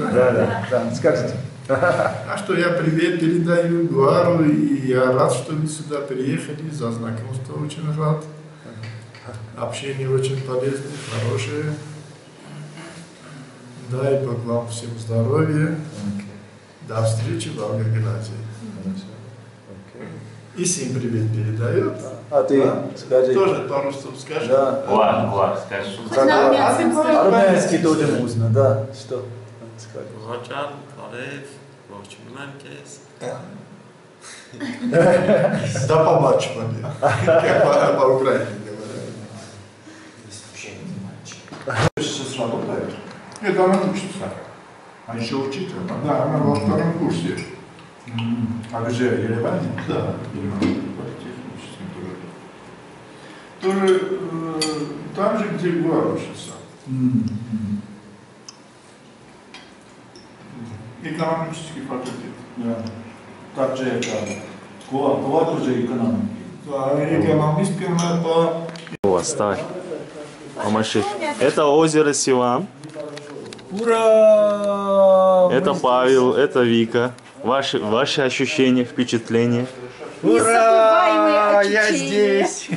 Да, да, да, скажите. А что я привет передаю Эдуару, и я рад, что вы сюда приехали, за знакомство очень рад. Общение очень полезное, хорошее. Дай Бог вам всем здоровья. До встречи в Волгограде. И всем привет передает. А ты Да. скажи. Тоже пару слов скажи. Да. Ладно, ладно, скажешь. Армянский тоже можно, да. Что? Hocam, Karev, Moćuman kes. Da pa Moćuman je. Pa, pa Ukrajini. Ще с работает? Нет, она учится. А еще учитель? Да, она во втором курсе. А где, в Да, в Тоже э, там же, где Гуар учится. Экономический факультет. Да. Так же это. Кова, кова тоже экономика. Да, экономистка она по О, ставь. Помаши. Это озеро Силам. Ура! Это Павел, это Вика. Ваши, ваши ощущения, впечатления. Незабываемые Я здесь.